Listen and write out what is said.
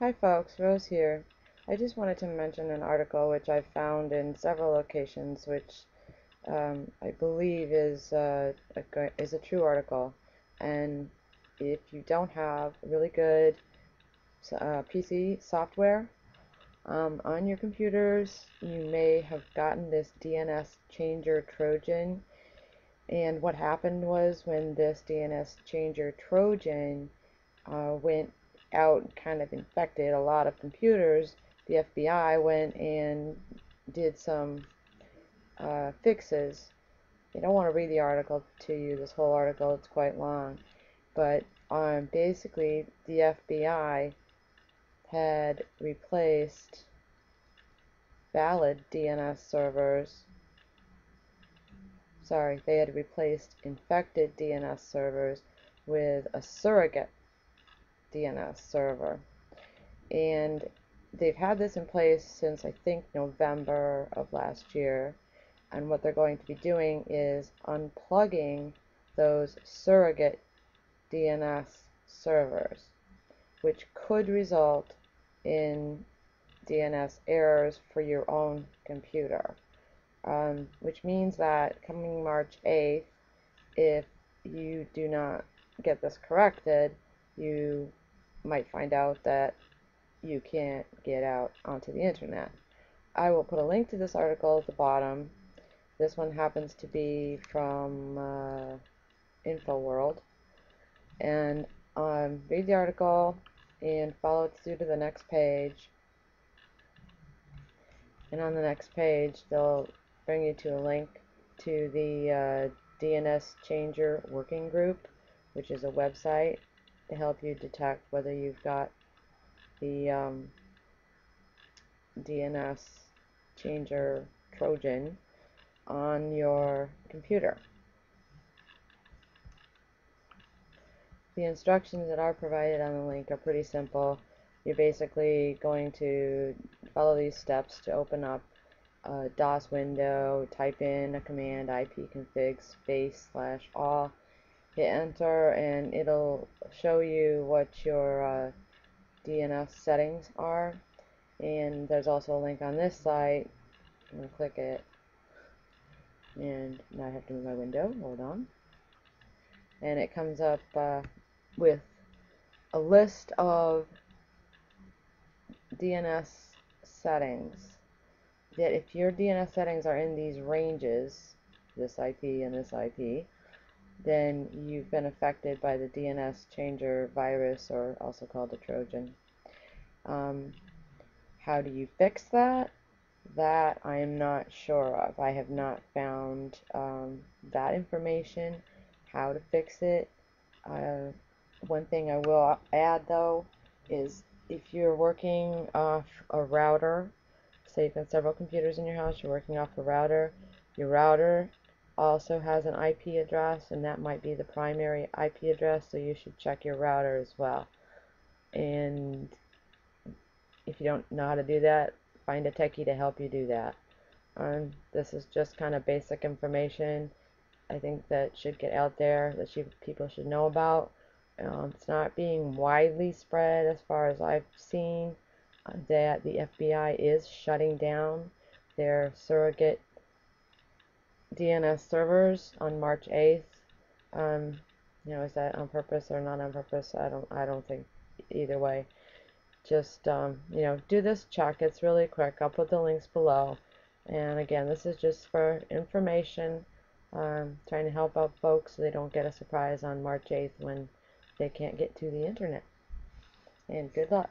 Hi folks, Rose here. I just wanted to mention an article which I found in several locations which um, I believe is, uh, a, is a true article. And if you don't have really good uh, PC software um, on your computers, you may have gotten this DNS changer Trojan. And what happened was when this DNS changer Trojan uh, went out and kind of infected a lot of computers, the FBI went and did some uh, fixes. I don't want to read the article to you, this whole article, it's quite long. But um, basically, the FBI had replaced valid DNS servers. Sorry, they had replaced infected DNS servers with a surrogate DNS server. And they've had this in place since I think November of last year. And what they're going to be doing is unplugging those surrogate DNS servers, which could result in DNS errors for your own computer. Um, which means that coming March 8th, if you do not get this corrected, you might find out that you can't get out onto the internet. I will put a link to this article at the bottom. This one happens to be from uh, InfoWorld. And um, read the article and follow it through to the next page. And on the next page, they'll bring you to a link to the uh, DNS Changer Working Group, which is a website to help you detect whether you've got the um, DNS changer Trojan on your computer. The instructions that are provided on the link are pretty simple. You're basically going to follow these steps to open up a DOS window, type in a command ipconfig space slash all hit enter and it'll show you what your uh, DNS settings are. And there's also a link on this site. I'm to click it. And now I have to move my window. Hold on. And it comes up uh, with a list of DNS settings. That if your DNS settings are in these ranges this IP and this IP then you've been affected by the DNS changer virus, or also called a Trojan. Um, how do you fix that? That I am not sure of. I have not found um, that information, how to fix it. Uh, one thing I will add though is if you're working off a router, say you've got several computers in your house, you're working off a router, your router also has an IP address and that might be the primary IP address so you should check your router as well. And if you don't know how to do that find a techie to help you do that. Um, this is just kind of basic information I think that should get out there that people should know about. Um, it's not being widely spread as far as I've seen uh, that the FBI is shutting down their surrogate DNS servers on March 8th. Um, you know, is that on purpose or not on purpose? I don't, I don't think either way. Just, um, you know, do this check. It's really quick. I'll put the links below. And again, this is just for information, um, trying to help out folks so they don't get a surprise on March 8th when they can't get to the internet. And good luck.